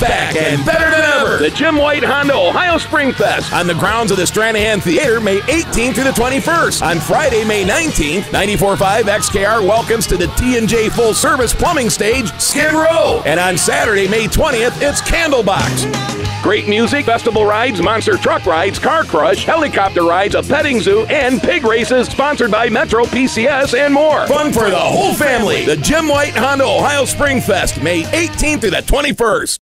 Back and better than ever. The Jim White Honda Ohio Spring Fest on the grounds of the Stranahan Theater, May 18th through the 21st. On Friday, May 19th, 94.5 XKR welcomes to the T&J Full Service Plumbing Stage, Skid Row. And on Saturday, May 20th, it's Candlebox. Great music, festival rides, monster truck rides, car crush, helicopter rides, a petting zoo, and pig races sponsored by Metro PCS and more. Fun for the whole family. The Jim White Honda Ohio Spring Fest, May 18th through the 21st.